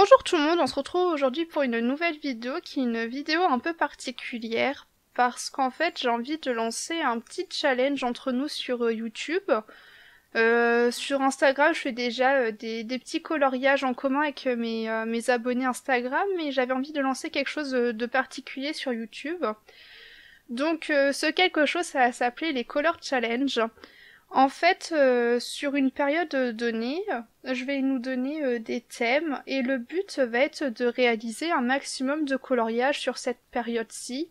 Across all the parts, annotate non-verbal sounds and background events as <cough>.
Bonjour tout le monde, on se retrouve aujourd'hui pour une nouvelle vidéo qui est une vidéo un peu particulière parce qu'en fait j'ai envie de lancer un petit challenge entre nous sur euh, YouTube. Euh, sur Instagram je fais déjà euh, des, petits coloriages en commun avec mes, mes abonnés Instagram mais j'avais envie de lancer quelque chose de particulier sur YouTube. Donc ce quelque chose ça va s'appeler les Color Challenge. En fait, euh, sur une période donnée, je vais nous donner euh, des thèmes et le but va être de réaliser un maximum de coloriage sur cette période-ci.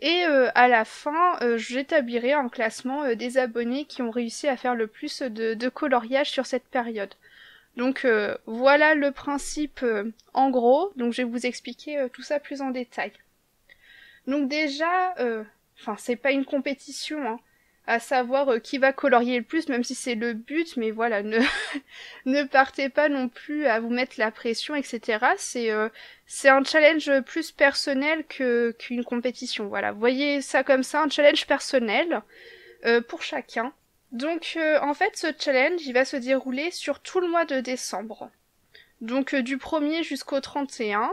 Et euh, à la fin, j'établirai un classement des abonnés qui ont réussi à faire le plus de, de coloriage sur cette période. Donc voilà le principe en gros. Donc je vais vous expliquer tout ça plus en détail. Donc déjà, enfin c'est pas une compétition, hein à savoir euh, qui va colorier le plus, même si c'est le but, mais voilà, ne, <laughs> ne partez pas non plus à vous mettre la pression, etc. C'est euh, un challenge plus personnel qu'une compétition. Voilà, voyez ça comme ça, un challenge personnel euh, pour chacun. Donc en fait, ce challenge, il va se dérouler sur tout le mois de décembre. Donc du 1er jusqu'au 31.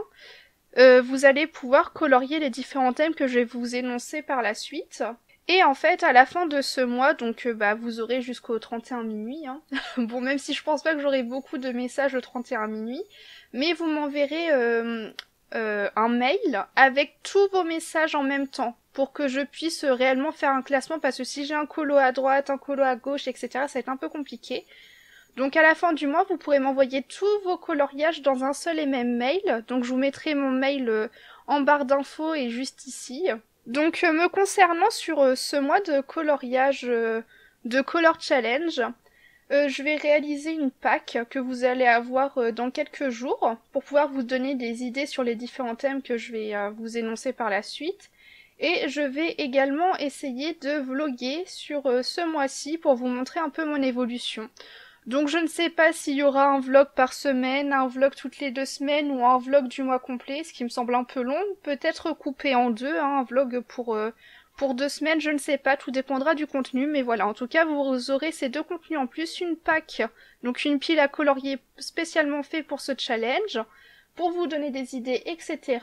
vous allez pouvoir colorier les différents thèmes que je vais vous énoncer par la suite. Et en fait, à la fin de ce mois, donc euh, bah vous aurez jusqu'au 31 minuit. Hein. <laughs> bon, même si je pense pas que j'aurai beaucoup de messages le 31 minuit, mais vous m'enverrez euh, euh, un mail avec tous vos messages en même temps pour que je puisse réellement faire un classement parce que si j'ai un colo à droite, un colo à gauche, etc., ça va être un peu compliqué. Donc à la fin du mois, vous pourrez m'envoyer tous vos coloriages dans un seul et même mail. Donc je vous mettrai mon mail en barre d'infos et juste ici. Donc euh, me concernant sur euh, ce mois de coloriage euh, de Color Challenge, je vais réaliser une pack que vous allez avoir dans quelques jours pour pouvoir vous donner des idées sur les différents thèmes que je vais vous énoncer par la suite. Et je vais également essayer de vloguer sur ce mois-ci pour vous montrer un peu mon évolution. Donc je ne sais pas s'il y aura un vlog par semaine, un vlog toutes les deux semaines ou un vlog du mois complet, ce qui me semble un peu long. Peut-être coupé en deux, hein, un vlog pour, euh, pour deux semaines, je ne sais pas, tout dépendra du contenu. Mais voilà, en tout cas vous aurez ces deux contenus en plus, une pack, donc une pile à colorier spécialement fait pour ce challenge, pour vous donner des idées, etc.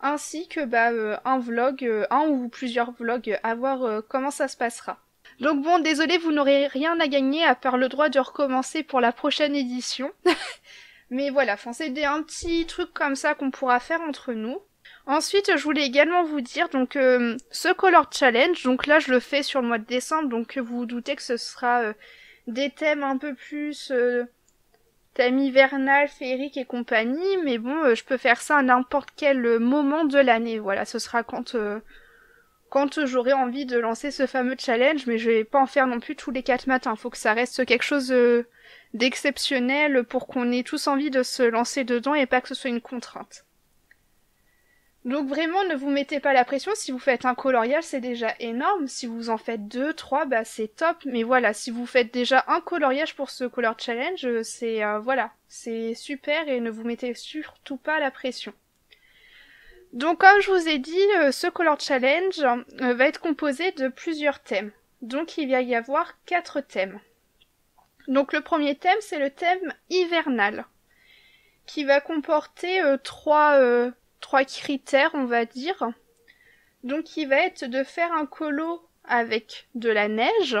Ainsi que bah, euh, un vlog, euh, un ou plusieurs vlogs, à voir comment ça se passera. Donc bon, désolé, vous n'aurez rien à gagner à part le droit de recommencer pour la prochaine édition. <laughs> Mais voilà, c'est des un petit truc comme ça qu'on pourra faire entre nous. Ensuite, je voulais également vous dire donc euh, ce color challenge. Donc là, je le fais sur le mois de décembre, donc vous vous doutez que ce sera euh, des thèmes un peu plus euh, thème hivernal, féerique et compagnie. Mais bon, je peux faire ça à n'importe quel moment de l'année. Voilà, ce sera quand quand j'aurai envie de lancer ce fameux challenge, mais je vais pas en faire non plus tous les quatre matins. Faut que ça reste quelque chose euh, d'exceptionnel pour qu'on ait tous envie de se lancer dedans et pas que ce soit une contrainte. Donc vraiment, ne vous mettez pas la pression. Si vous faites un coloriage, c'est déjà énorme. Si vous en faites deux, trois, bah c'est top. Mais voilà, si vous faites déjà un coloriage pour ce color challenge, c'est euh, voilà, c'est super et ne vous mettez surtout pas la pression. Donc comme je vous ai dit, euh, ce Color Challenge euh, va être composé de plusieurs thèmes. Donc il va y avoir quatre thèmes. Donc le premier thème, c'est le thème hivernal, qui va comporter euh, trois, trois critères, on va dire. Donc il va être de faire un colo avec de la neige,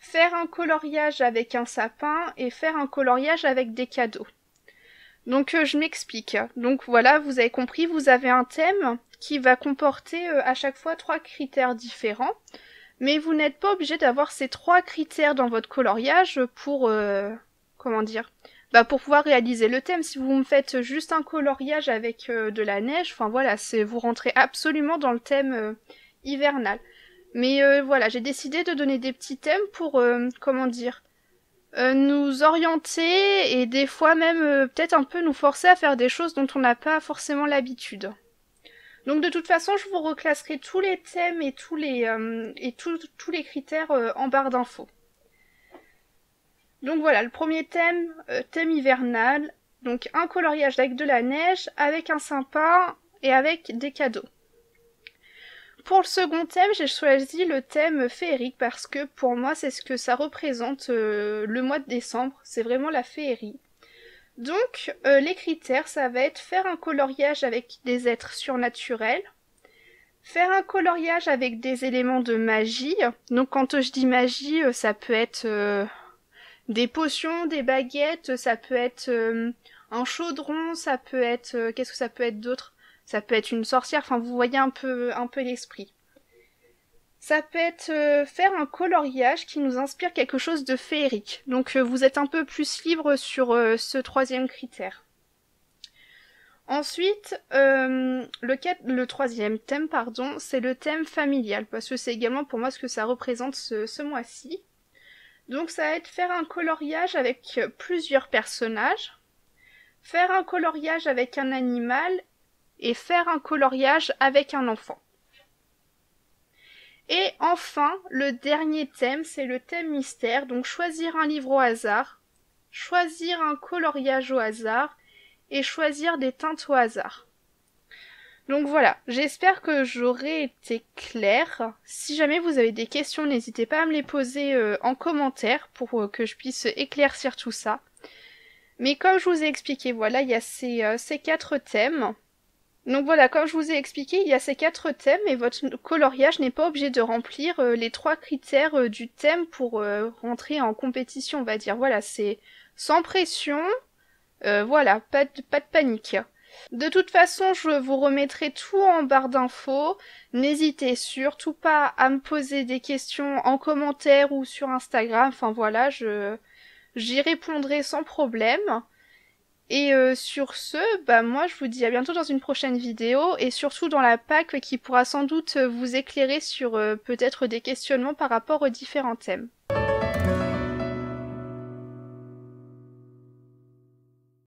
faire un coloriage avec un sapin et faire un coloriage avec des cadeaux. Donc euh, je m'explique. Donc voilà, vous avez compris, vous avez un thème qui va comporter euh, à chaque fois trois critères différents. Mais vous n'êtes pas obligé d'avoir ces trois critères dans votre coloriage pour euh, comment dire bah pour pouvoir réaliser le thème. Si vous me faites juste un coloriage avec de la neige, enfin voilà, c'est vous rentrez absolument dans le thème hivernal. Mais voilà, j'ai décidé de donner des petits thèmes pour comment dire euh, nous orienter et des fois même euh, peut-être un peu nous forcer à faire des choses dont on n'a pas forcément l'habitude. Donc de toute façon, je vous reclasserai tous les thèmes et tous les euh, et tous les critères en barre d'infos. Donc voilà, le premier thème, thème hivernal, donc un coloriage avec de la neige, avec un sympa et avec des cadeaux. Pour le second thème, j'ai choisi le thème féerique parce que pour moi, c'est ce que ça représente euh, le mois de décembre. C'est vraiment la féerie. Donc les critères, ça va être faire un coloriage avec des êtres surnaturels, faire un coloriage avec des éléments de magie. Donc quand je dis magie, ça peut être des potions, des baguettes, ça peut être un chaudron, ça peut être qu'est-ce que ça peut être d'autre? Ça peut être une sorcière, enfin vous voyez un peu un peu l'esprit. Ça peut être euh, faire un coloriage qui nous inspire quelque chose de féerique. Donc euh, vous êtes un peu plus libre sur euh, ce troisième critère. Ensuite, le, troisième thème, pardon, c'est le thème familial, parce que c'est également pour moi ce que ça représente ce, ce mois-ci. Donc ça va être faire un coloriage avec plusieurs personnages, faire un coloriage avec un animal et faire un coloriage avec un enfant. Et enfin, le dernier thème, c'est le thème mystère. Donc choisir un livre au hasard, choisir un coloriage au hasard et choisir des teintes au hasard. Donc voilà, j'espère que j'aurai été claire. Si jamais vous avez des questions, n'hésitez pas à me les poser euh, en commentaire pour euh, que je puisse éclaircir tout ça. Mais comme je vous ai expliqué, voilà, il y a ces, euh, ces quatre thèmes. Donc voilà, comme je vous ai expliqué, il y a ces quatre thèmes et votre coloriage n'est pas obligé de remplir euh, les trois critères euh, du thème pour euh, rentrer en compétition, on va dire. Voilà, c'est sans pression, voilà, pas de, pas de panique. De toute façon, je vous remettrai tout en barre d'infos. N'hésitez surtout pas à me poser des questions en commentaire ou sur Instagram. Enfin voilà, je j'y répondrai sans problème. Et euh, sur ce, bah moi je vous dis à bientôt dans une prochaine vidéo et surtout dans la PAC qui pourra sans doute vous éclairer sur euh, peut-être des questionnements par rapport aux différents thèmes.